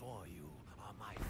before you are my